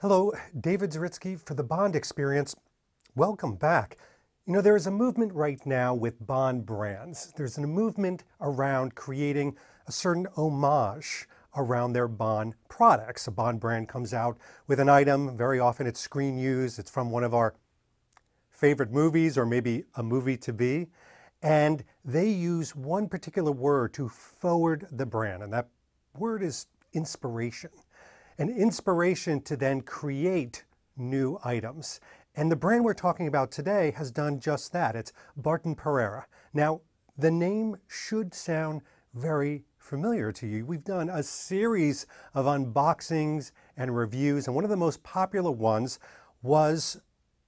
Hello, David Zaritsky for the Bond Experience. Welcome back. You know, there is a movement right now with Bond brands. There's a movement around creating a certain homage around their Bond products. A Bond brand comes out with an item, very often it's screen used, it's from one of our favorite movies or maybe a movie to be, and they use one particular word to forward the brand, and that word is inspiration. An inspiration to then create new items. And the brand we're talking about today has done just that. It's Barton Perreira. Now, the name should sound very familiar to you. We've done a series of unboxings and reviews, and one of the most popular ones was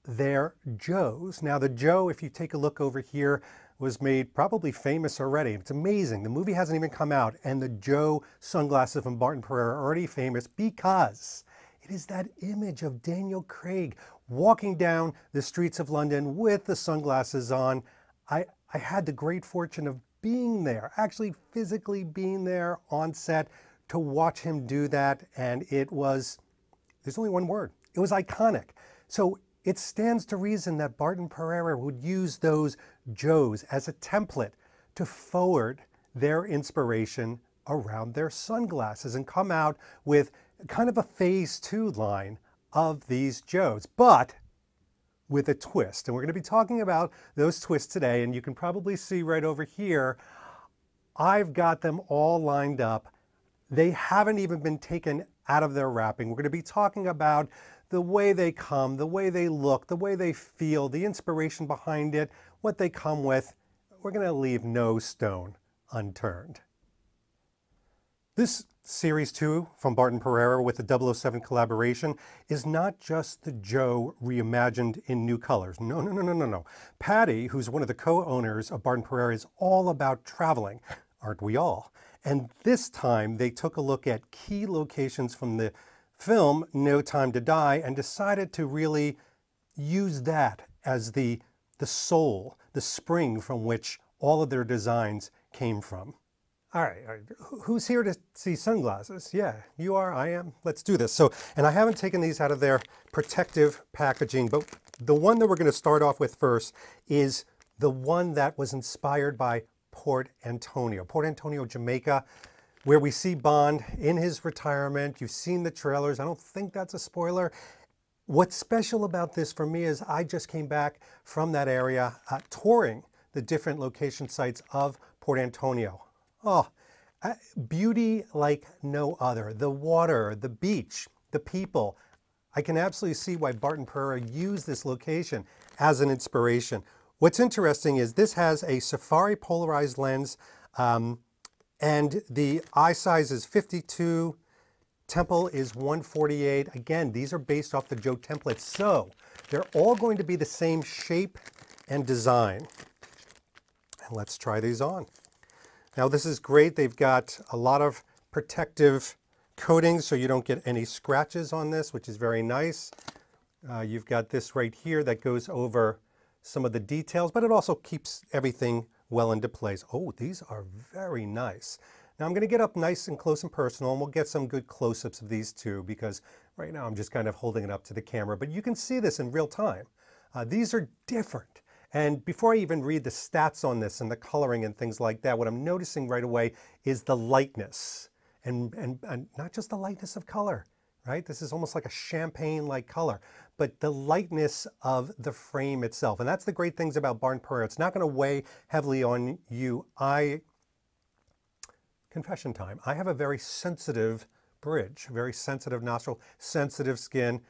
their Joes. Now, the Joe, if you take a look over here, was made probably famous already. It's amazing. The movie hasn't even come out, and the Joe sunglasses from Barton Perreira are already famous because it is that image of Daniel Craig walking down the streets of London with the sunglasses on. I, I had the great fortune of being there, actually physically being there on set to watch him do that. And it was, there's only one word, it was iconic. So it stands to reason that Barton Perreira would use those Joes as a template to forward their inspiration around their sunglasses and come out with kind of a phase two line of these Joes, but with a twist. And we're going to be talking about those twists today. And you can probably see right over here, I've got them all lined up. They haven't even been taken out of their wrapping. We're going to be talking about the way they come, the way they look, the way they feel, the inspiration behind it, what they come with. We're going to leave no stone unturned. This Series 2 from Barton Perreira with the 007 collaboration is not just the Joe reimagined in new colors. No, no, no, no, no, no. Patty, who's one of the co-owners of Barton Perreira, is all about traveling, aren't we all? And this time they took a look at key locations from the film No Time to Die and decided to really use that as the, the soul, the spring from which all of their designs came from. All right, all right, who's here to see sunglasses? Yeah, you are, I am. Let's do this. So, and I haven't taken these out of their protective packaging, but the one that we're going to start off with first is the one that was inspired by Port Antonio. Port Antonio, Jamaica where we see Bond in his retirement. You've seen the trailers. I don't think that's a spoiler. What's special about this for me is I just came back from that area uh, touring the different location sites of Port Antonio. Oh, uh, beauty like no other. The water, the beach, the people. I can absolutely see why Barton Perreira used this location as an inspiration. What's interesting is this has a safari polarized lens um, and the eye size is 52, temple is 148. Again, these are based off the Joe template, so they're all going to be the same shape and design. And let's try these on. Now this is great. They've got a lot of protective coatings so you don't get any scratches on this, which is very nice. Uh, you've got this right here that goes over some of the details, but it also keeps everything well into place. Oh, these are very nice. Now I'm going to get up nice and close and personal and we'll get some good close-ups of these too because right now I'm just kind of holding it up to the camera, but you can see this in real time. Uh, these are different. And before I even read the stats on this and the coloring and things like that, what I'm noticing right away is the lightness and, and, and not just the lightness of color, right? This is almost like a champagne-like color, but the lightness of the frame itself. And that's the great things about Barn Perreira. It's not going to weigh heavily on you. I, confession time, I have a very sensitive bridge, very sensitive nostril, sensitive skin.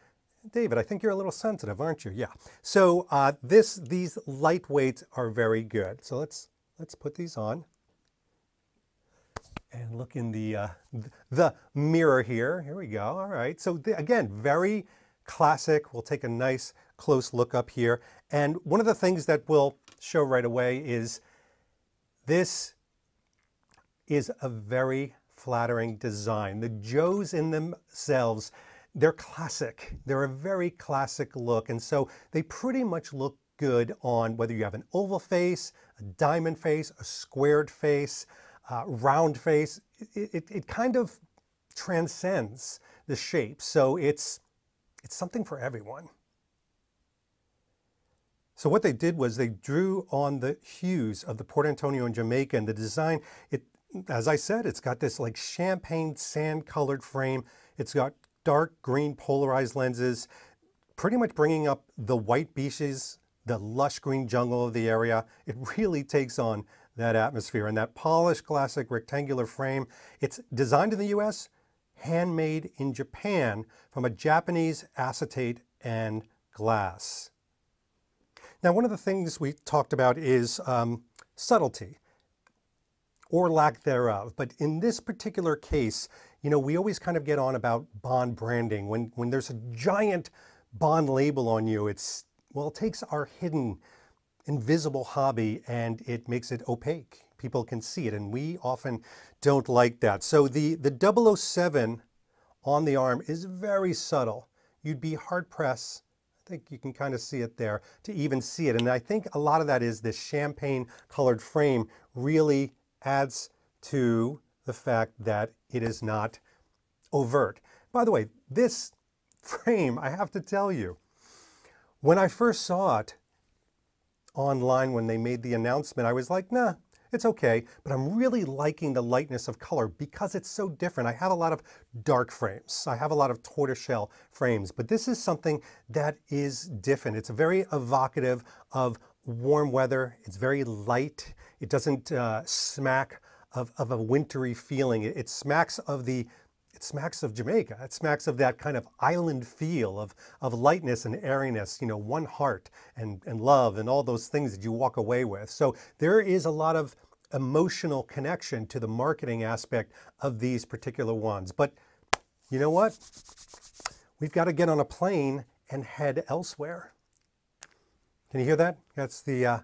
David, I think you're a little sensitive, aren't you? Yeah. So uh, this, these lightweights are very good. So let's, let's put these on and look in the, uh, the mirror here. Here we go. All right. So again, very classic. We'll take a nice close look up here. And one of the things that we'll show right away is this is a very flattering design. The Joes in themselves, they're classic. They're a very classic look. And so they pretty much look good on whether you have an oval face, a diamond face, a squared face, uh, round face, it, it, it, kind of transcends the shape. So it's, it's something for everyone. So what they did was they drew on the hues of the Port Antonio and Jamaica and the design, it, as I said, it's got this like champagne sand colored frame. It's got dark green polarized lenses, pretty much bringing up the white beaches, the lush green jungle of the area. It really takes on that atmosphere and that polished classic rectangular frame. It's designed in the US, handmade in Japan from a Japanese acetate and glass. Now, one of the things we talked about is um, subtlety or lack thereof. But in this particular case, you know, we always kind of get on about bond branding. When, when there's a giant bond label on you, it's, well, it takes our hidden, invisible hobby and it makes it opaque. People can see it, and we often don't like that. So the, the 007 on the arm is very subtle. You'd be hard pressed I think you can kind of see it there to even see it. And I think a lot of that is this champagne colored frame really adds to the fact that it is not overt. By the way, this frame, I have to tell you, when I first saw it online when they made the announcement, I was like, nah, it's okay, but I'm really liking the lightness of color because it's so different. I have a lot of dark frames. I have a lot of tortoiseshell frames, but this is something that is different. It's very evocative of warm weather. It's very light. It doesn't uh, smack of, of a wintry feeling. It, it smacks of the it smacks of Jamaica. It smacks of that kind of island feel of, of lightness and airiness, you know, one heart and, and love and all those things that you walk away with. So there is a lot of emotional connection to the marketing aspect of these particular ones. But you know what? We've got to get on a plane and head elsewhere. Can you hear that? That's the, uh,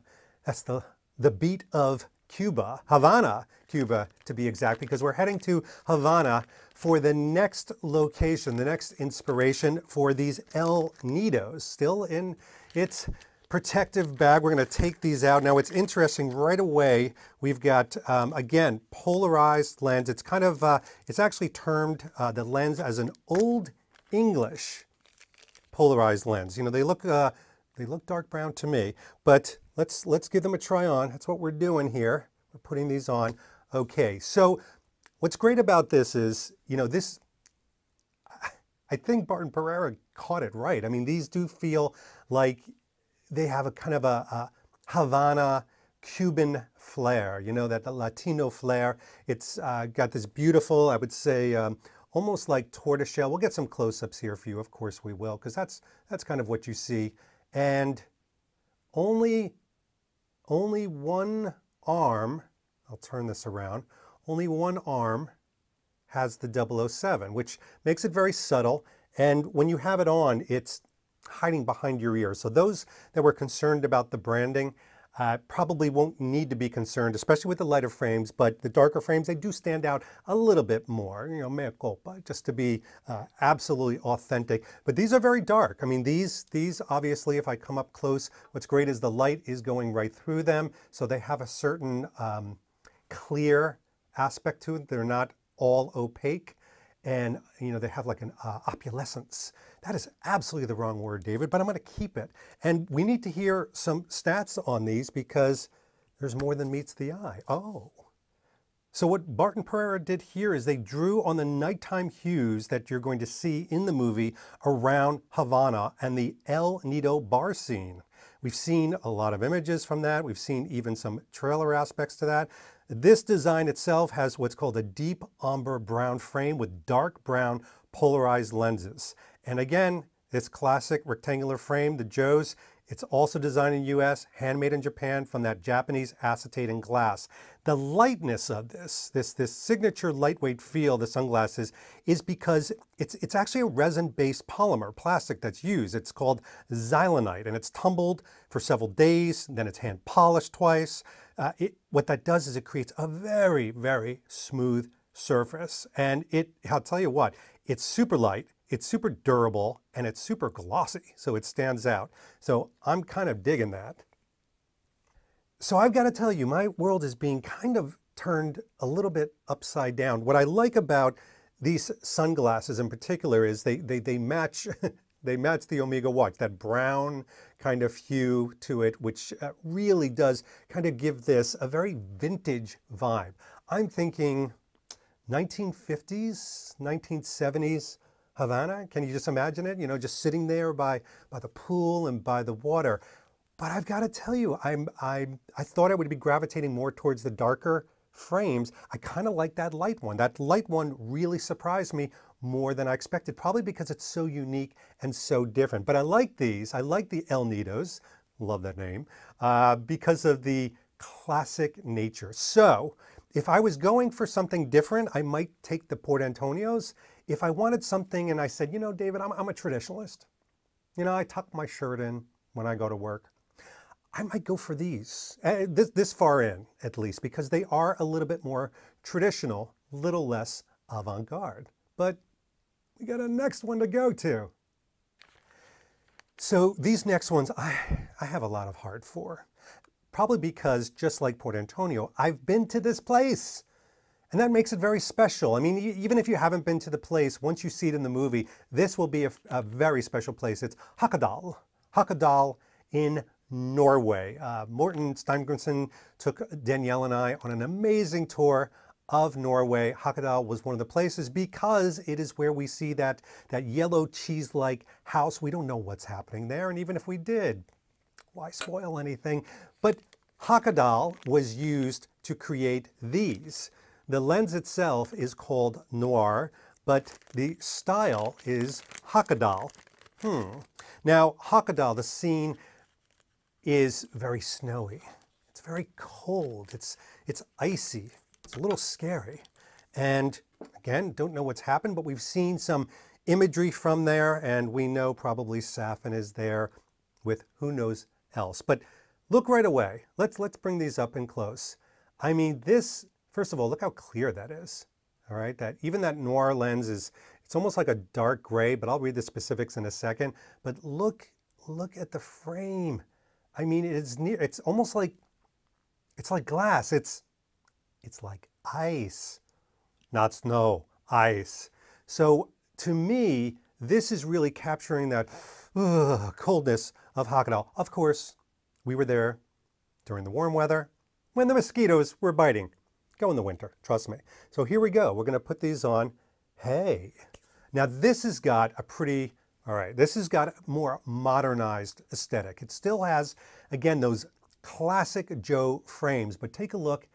that's the, the beat of Cuba, Havana, Cuba to be exact, because we're heading to Havana for the next location, the next inspiration for these El Nidos, still in its protective bag. We're going to take these out. Now it's interesting right away. We've got, um, again, polarized lens. It's kind of, uh, it's actually termed uh, the lens as an Old English polarized lens. You know, they look, uh, they look dark brown to me, but let's, let's give them a try on. That's what we're doing here. We're putting these on. Okay, so what's great about this is, you know, this, I think Barton Perreira caught it right. I mean, these do feel like they have a kind of a, a Havana Cuban flair, you know, that Latino flair. It's uh, got this beautiful, I would say, um, almost like tortoiseshell. We'll get some close-ups here for you, of course we will, because that's, that's kind of what you see. And only, only one arm, I'll turn this around, only one arm has the 007, which makes it very subtle. And when you have it on, it's hiding behind your ear. So those that were concerned about the branding uh, probably won't need to be concerned, especially with the lighter frames, but the darker frames, they do stand out a little bit more, you know, mea culpa, just to be uh, absolutely authentic. But these are very dark. I mean, these, these obviously, if I come up close, what's great is the light is going right through them. So they have a certain um, clear aspect to it. They're not all opaque and you know they have like an uh. That is absolutely the wrong word, David, but I'm going to keep it. And we need to hear some stats on these because there's more than meets the eye. Oh. So what Barton Perreira did here is they drew on the nighttime hues that you're going to see in the movie around Havana and the El Nido bar scene. We've seen a lot of images from that. We've seen even some trailer aspects to that. This design itself has what's called a deep umber brown frame with dark brown polarized lenses. And again, this classic rectangular frame, the Joes, it's also designed in US, handmade in Japan from that Japanese acetate and glass. The lightness of this, this, this signature lightweight feel, the sunglasses, is because it's, it's actually a resin-based polymer, plastic that's used. It's called Zylonite, and it's tumbled for several days, then it's hand polished twice. Uh, it, what that does is it creates a very, very smooth surface. And it, I'll tell you what, it's super light, it's super durable, and it's super glossy, so it stands out. So I'm kind of digging that. So I've got to tell you, my world is being kind of turned a little bit upside down. What I like about these sunglasses in particular is they, they, they match They match the Omega watch, that brown kind of hue to it, which uh, really does kind of give this a very vintage vibe. I'm thinking 1950s, 1970s Havana. Can you just imagine it? You know, just sitting there by, by the pool and by the water. But I've got to tell you, I'm, I'm, I thought I would be gravitating more towards the darker frames. I kind of like that light one. That light one really surprised me more than I expected, probably because it's so unique and so different. But I like these. I like the El Nidos, love that name, uh, because of the classic nature. So if I was going for something different, I might take the Port Antonios. If I wanted something and I said, you know, David, I'm, I'm a traditionalist. You know, I tuck my shirt in when I go to work. I might go for these, uh, this, this far in at least, because they are a little bit more traditional, little less avant-garde. But we got a next one to go to. So these next ones, I, I have a lot of heart for. Probably because, just like Port Antonio, I've been to this place. And that makes it very special. I mean, even if you haven't been to the place, once you see it in the movie, this will be a, a very special place. It's Hakadal. Hakadal in Norway. Uh, Morten Steingrimsen took Danielle and I on an amazing tour of Norway. Hakadal was one of the places because it is where we see that, that yellow cheese-like house. We don't know what's happening there, and even if we did, why spoil anything? But Hakadal was used to create these. The lens itself is called noir, but the style is Hakadal. Hmm. Now, Hakadal, the scene is very snowy. It's very cold. It's, it's icy. It's a little scary. And again, don't know what's happened, but we've seen some imagery from there, and we know probably Safin is there with who knows else. But look right away. Let's, let's bring these up in close. I mean, this, first of all, look how clear that is. All right, that even that noir lens is, it's almost like a dark gray, but I'll read the specifics in a second. But look, look at the frame. I mean, it's near, it's almost like, it's like glass. It's, it's like ice, not snow, ice. So to me, this is really capturing that coldness of Hakadal. Of course, we were there during the warm weather when the mosquitoes were biting. Go in the winter, trust me. So here we go. We're going to put these on. Hey, now this has got a pretty all right, this has got a more modernized aesthetic. It still has, again, those classic Joe frames, but take a look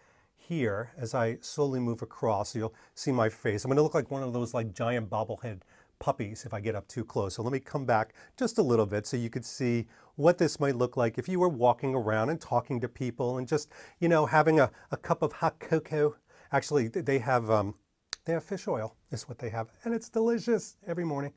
here as I slowly move across. You'll see my face. I'm going to look like one of those like giant bobblehead puppies if I get up too close. So let me come back just a little bit so you could see what this might look like if you were walking around and talking to people and just, you know, having a, a cup of hot cocoa. Actually, they have, um, they have fish oil is what they have, and it's delicious every morning.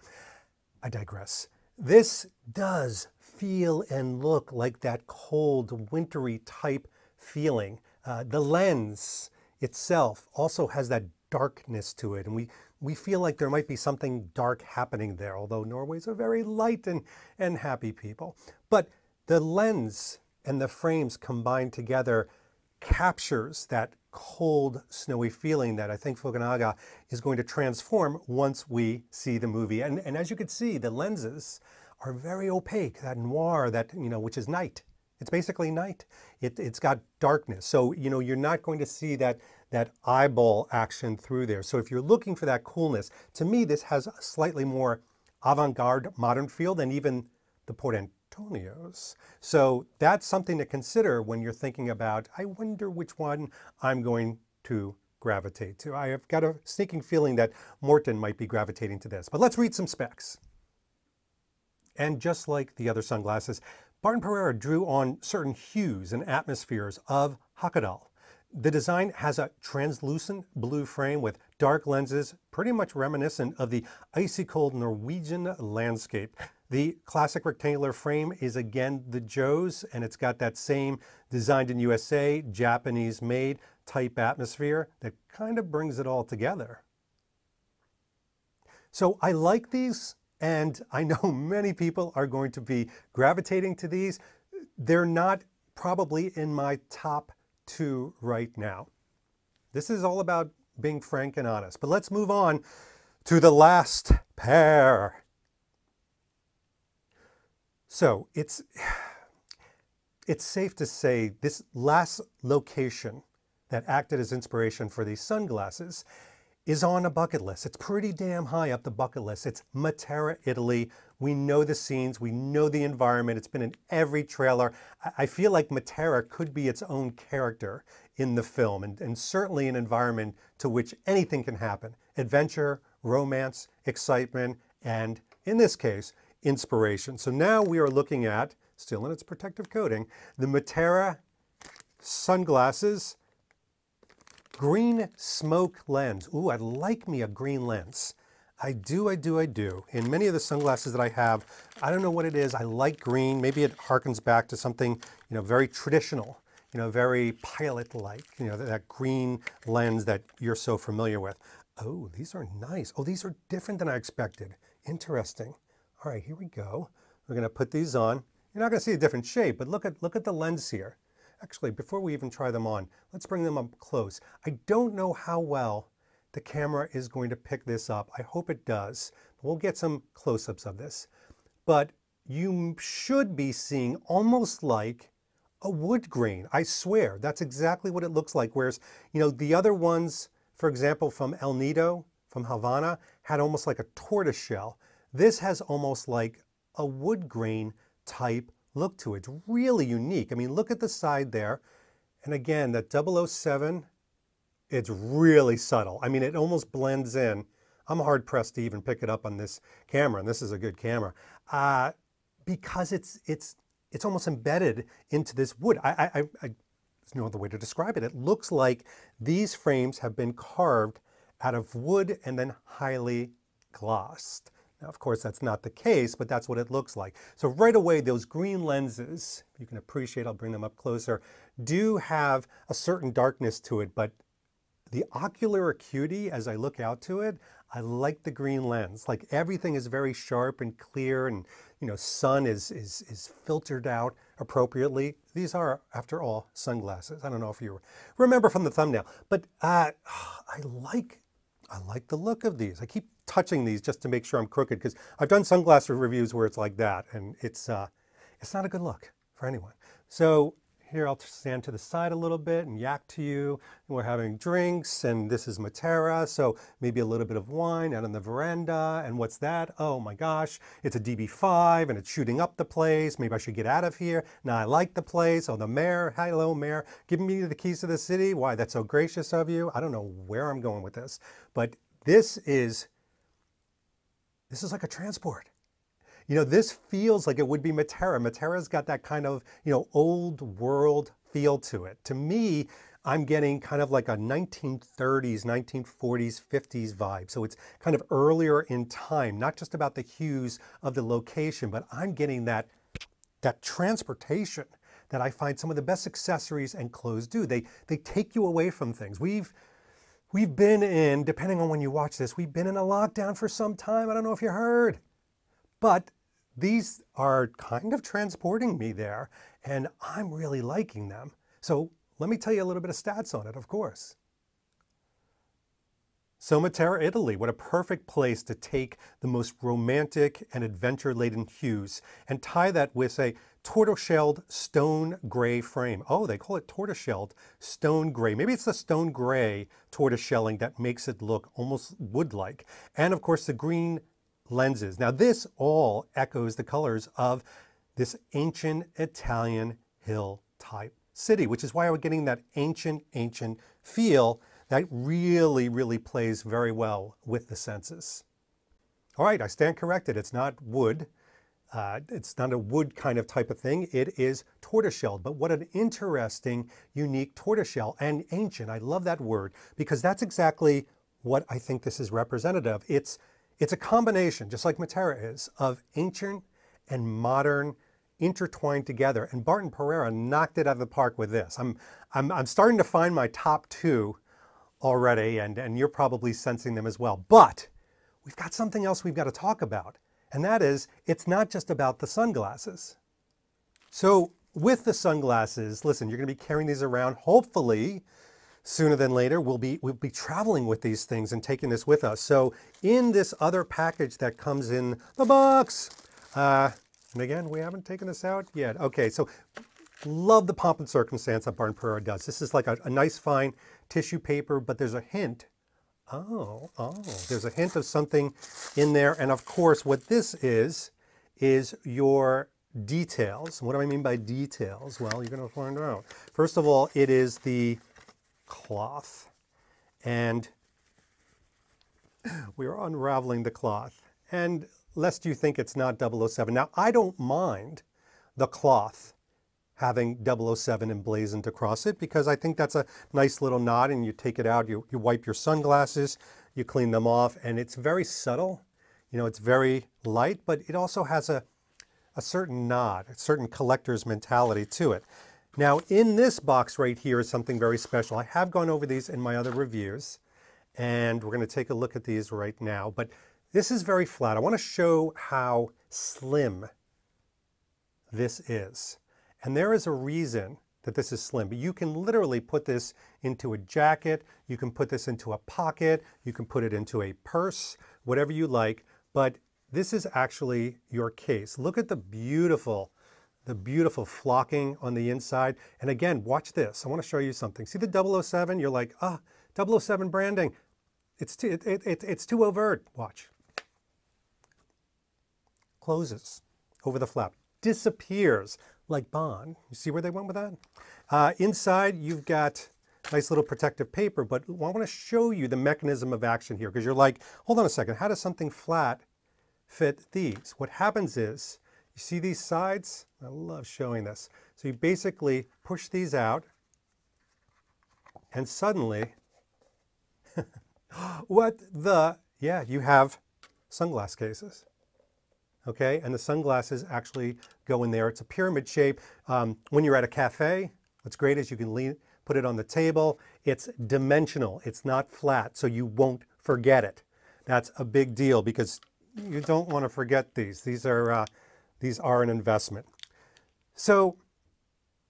I digress. This does feel and look like that cold, wintry type feeling. Uh, the lens itself also has that darkness to it, and we, we feel like there might be something dark happening there, although Norway's a very light and, and happy people. But the lens and the frames combined together captures that cold, snowy feeling that I think Fukunaga is going to transform once we see the movie. And, and as you can see, the lenses are very opaque, that noir, that, you know, which is night. It's basically night. It, it's got darkness. So, you know, you're not going to see that, that eyeball action through there. So if you're looking for that coolness, to me, this has a slightly more avant-garde modern feel than even the Port Antonios. So that's something to consider when you're thinking about, I wonder which one I'm going to gravitate to. I have got a sneaking feeling that Morten might be gravitating to this. But let's read some specs. And just like the other sunglasses, Barton Perreira drew on certain hues and atmospheres of Hakadal. The design has a translucent blue frame with dark lenses, pretty much reminiscent of the icy cold Norwegian landscape. The classic rectangular frame is again the Joe's, and it's got that same designed in USA, Japanese made type atmosphere that kind of brings it all together. So I like these, and I know many people are going to be gravitating to these. They're not probably in my top two right now. This is all about being frank and honest. But let's move on to the last pair. So it's, it's safe to say this last location that acted as inspiration for these sunglasses is on a bucket list. It's pretty damn high up the bucket list. It's Matera, Italy. We know the scenes, we know the environment. It's been in every trailer. I feel like Matera could be its own character in the film and, and certainly an environment to which anything can happen. Adventure, romance, excitement, and in this case, inspiration. So now we are looking at, still in its protective coating, the Matera sunglasses Green smoke lens. Ooh, I'd like me a green lens. I do, I do, I do. In many of the sunglasses that I have, I don't know what it is. I like green. Maybe it harkens back to something, you know, very traditional, you know, very pilot-like, you know, that green lens that you're so familiar with. Oh, these are nice. Oh, these are different than I expected. Interesting. All right, here we go. We're gonna put these on. You're not gonna see a different shape, but look at, look at the lens here. Actually, before we even try them on, let's bring them up close. I don't know how well the camera is going to pick this up. I hope it does. We'll get some close-ups of this. But you should be seeing almost like a wood grain. I swear, that's exactly what it looks like. Whereas, you know, the other ones, for example, from El Nido, from Havana, had almost like a tortoise shell. This has almost like a wood grain type look to it. It's really unique. I mean, look at the side there. And again, that 007, it's really subtle. I mean, it almost blends in. I'm hard pressed to even pick it up on this camera, and this is a good camera, uh, because it's it's it's almost embedded into this wood. I, I, I, there's no other way to describe it. It looks like these frames have been carved out of wood and then highly glossed. Now, of course, that's not the case, but that's what it looks like. So right away, those green lenses, you can appreciate, I'll bring them up closer, do have a certain darkness to it, but the ocular acuity, as I look out to it, I like the green lens. Like everything is very sharp and clear and, you know, sun is, is, is filtered out appropriately. These are, after all, sunglasses. I don't know if you remember from the thumbnail, but uh, I like I like the look of these. I keep touching these just to make sure I'm crooked because I've done sunglass reviews where it's like that and it's, uh, it's not a good look for anyone. So here I'll stand to the side a little bit and yak to you. We're having drinks and this is Matera, so maybe a little bit of wine out on the veranda. And what's that? Oh my gosh, it's a DB5 and it's shooting up the place. Maybe I should get out of here. Now I like the place. Oh, the mayor, hello mayor, giving me the keys to the city. Why, that's so gracious of you. I don't know where I'm going with this, but this is, this is like a transport. You know, this feels like it would be Matera. Matera's got that kind of, you know, old world feel to it. To me, I'm getting kind of like a 1930s, 1940s, 50s vibe. So it's kind of earlier in time, not just about the hues of the location, but I'm getting that, that transportation that I find some of the best accessories and clothes do. They, they take you away from things. We've, we've been in, depending on when you watch this, we've been in a lockdown for some time. I don't know if you heard. But these are kind of transporting me there, and I'm really liking them. So let me tell you a little bit of stats on it, of course. So Matera, Italy, what a perfect place to take the most romantic and adventure-laden hues and tie that with a tortoise-shelled stone gray frame. Oh, they call it tortoise-shelled stone gray. Maybe it's the stone gray tortoise-shelling that makes it look almost wood-like. And of course, the green lenses. Now this all echoes the colors of this ancient Italian hill type city, which is why we're getting that ancient, ancient feel that really, really plays very well with the senses. All right, I stand corrected. It's not wood. Uh, it's not a wood kind of type of thing. It is tortoiseshell. But what an interesting, unique tortoiseshell and ancient. I love that word because that's exactly what I think this is representative. It's it's a combination, just like Matera is, of ancient and modern intertwined together. And Barton Perreira knocked it out of the park with this. I'm, I'm, I'm starting to find my top two already, and, and you're probably sensing them as well. But we've got something else we've got to talk about, and that is it's not just about the sunglasses. So with the sunglasses, listen, you're going to be carrying these around, hopefully, sooner than later, we'll be, we'll be traveling with these things and taking this with us. So in this other package that comes in the box, uh, And again, we haven't taken this out yet. Okay, so love the pomp and circumstance that Barton Perreira does. This is like a, a nice fine tissue paper, but there's a hint. Oh, oh, there's a hint of something in there. And of course, what this is, is your details. What do I mean by details? Well, you're going to find out. First of all, it is the cloth. And we are unraveling the cloth. And lest you think it's not 007. Now, I don't mind the cloth having 007 emblazoned across it because I think that's a nice little nod and you take it out, you, you wipe your sunglasses, you clean them off, and it's very subtle. You know, it's very light, but it also has a, a certain nod, a certain collector's mentality to it. Now, in this box right here is something very special. I have gone over these in my other reviews, and we're going to take a look at these right now. But this is very flat. I want to show how slim this is. And there is a reason that this is slim, but you can literally put this into a jacket, you can put this into a pocket, you can put it into a purse, whatever you like, but this is actually your case. Look at the beautiful, the beautiful flocking on the inside. And again, watch this. I want to show you something. See the 007? You're like, ah, 007 branding. It's too, it, it, it, it's too overt. Watch. Closes over the flap. Disappears like Bond. You see where they went with that? Uh, inside, you've got nice little protective paper, but I want to show you the mechanism of action here because you're like, hold on a second, how does something flat fit these? What happens is, you see these sides? I love showing this. So you basically push these out and suddenly, what the, yeah, you have sunglass cases okay? And the sunglasses actually go in there. It's a pyramid shape. Um, when you're at a cafe, what's great is you can lean, put it on the table. It's dimensional. It's not flat, so you won't forget it. That's a big deal because you don't want to forget these. These are, uh, these are an investment. So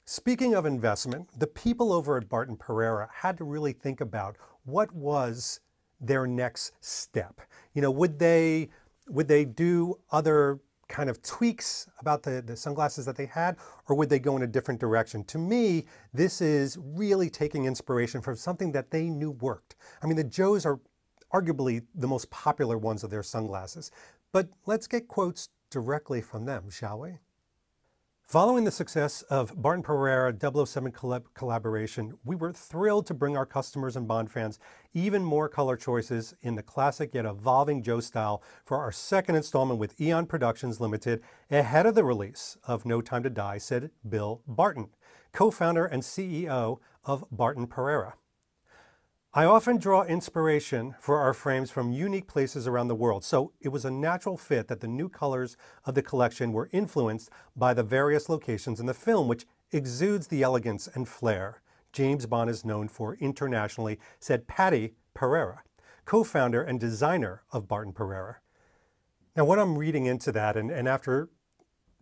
speaking of investment, the people over at Barton Perreira had to really think about what was their next step. You know, would they would they do other kind of tweaks about the, the sunglasses that they had, or would they go in a different direction? To me, this is really taking inspiration from something that they knew worked. I mean, the Joes are arguably the most popular ones of their sunglasses, but let's get quotes directly from them, shall we? Following the success of Barton Perreira 007 collab collaboration, we were thrilled to bring our customers and Bond fans even more color choices in the classic yet evolving Joe style for our second installment with Eon Productions Limited ahead of the release of No Time to Die, said Bill Barton, co-founder and CEO of Barton Perreira. I often draw inspiration for our frames from unique places around the world, so it was a natural fit that the new colors of the collection were influenced by the various locations in the film, which exudes the elegance and flair James Bond is known for internationally, said Patty Perreira, co-founder and designer of Barton Perreira. Now, what I'm reading into that, and, and after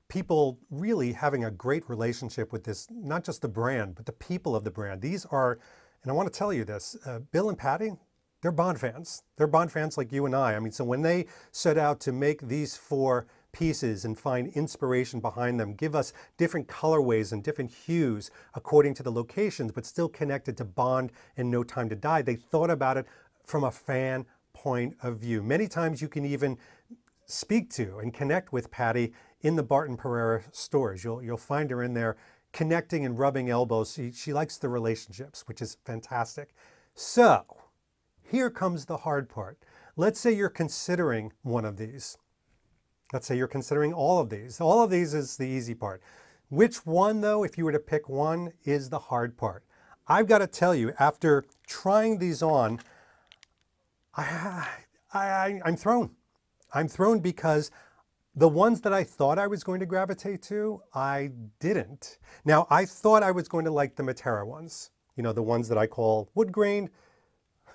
people really having a great relationship with this, not just the brand, but the people of the brand, these are and I want to tell you this uh, Bill and Patty, they're Bond fans. They're Bond fans like you and I. I mean, so when they set out to make these four pieces and find inspiration behind them, give us different colorways and different hues according to the locations, but still connected to Bond and No Time to Die, they thought about it from a fan point of view. Many times you can even speak to and connect with Patty in the Barton Perreira stores. You'll, you'll find her in there connecting and rubbing elbows. She, she likes the relationships, which is fantastic. So here comes the hard part. Let's say you're considering one of these. Let's say you're considering all of these. All of these is the easy part. Which one, though, if you were to pick one, is the hard part? I've got to tell you, after trying these on, I, I, I'm thrown. I'm thrown because the ones that I thought I was going to gravitate to, I didn't. Now, I thought I was going to like the Matera ones, you know, the ones that I call wood grain,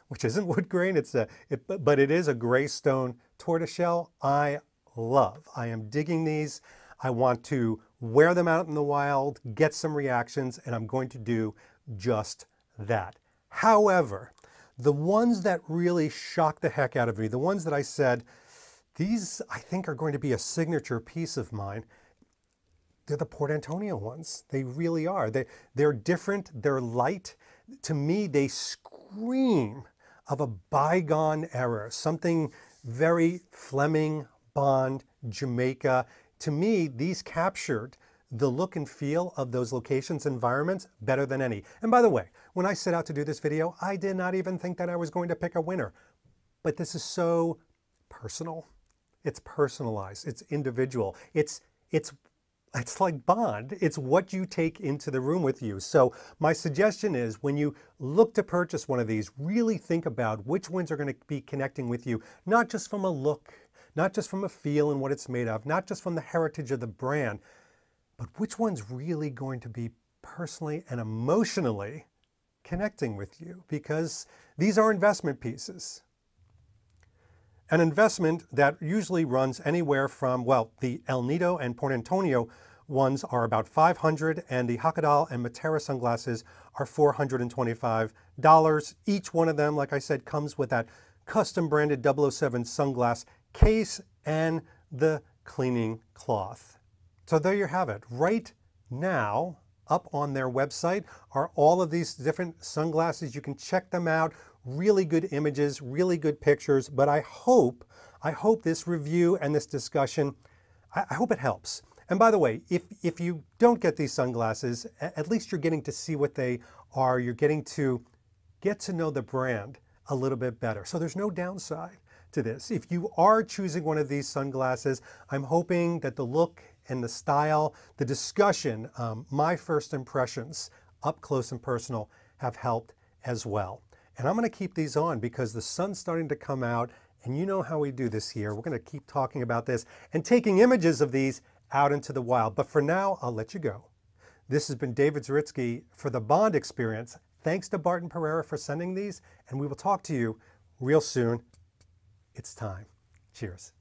which isn't wood grain, it's a, it, but it is a gray stone tortoiseshell. I love. I am digging these. I want to wear them out in the wild, get some reactions, and I'm going to do just that. However, the ones that really shocked the heck out of me, the ones that I said, these, I think, are going to be a signature piece of mine. they're the Port Antonio ones. They really are. They, they're different, they're light. To me, they scream of a bygone era, something very Fleming, Bond, Jamaica. To me, these captured the look and feel of those locations, environments better than any. And by the way, when I set out to do this video, I did not even think that I was going to pick a winner. But this is so personal. It's personalized. It's individual. It's it's it's like bond. It's what you take into the room with you. So my suggestion is when you look to purchase one of these, really think about which ones are going to be connecting with you, not just from a look, not just from a feel and what it's made of, not just from the heritage of the brand, but which one's really going to be personally and emotionally connecting with you because these are investment pieces. An investment that usually runs anywhere from, well, the El Nido and Port Antonio ones are about 500 and the Hakadal and Matera sunglasses are $425. Each one of them, like I said, comes with that custom branded 007 sunglass case and the cleaning cloth. So there you have it. Right now, up on their website are all of these different sunglasses. You can check them out. Really good images, really good pictures. But I hope, I hope this review and this discussion, I, I hope it helps. And by the way, if, if you don't get these sunglasses, at least you're getting to see what they are. You're getting to get to know the brand a little bit better. So there's no downside to this. If you are choosing one of these sunglasses, I'm hoping that the look and the style, the discussion, um, my first impressions up close and personal have helped as well. And I'm going to keep these on because the sun's starting to come out and you know how we do this here. We're going to keep talking about this and taking images of these out into the wild. But for now, I'll let you go. This has been David Zaritsky for the Bond Experience. Thanks to Barton Perreira for sending these, and we will talk to you real soon. It's time. Cheers.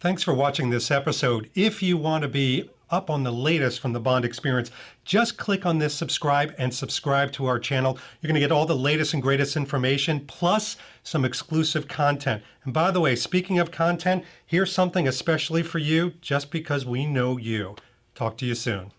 Thanks for watching this episode. If you want to be up on the latest from the Bond experience, just click on this subscribe and subscribe to our channel. You're going to get all the latest and greatest information plus some exclusive content. And by the way, speaking of content, here's something especially for you just because we know you. Talk to you soon.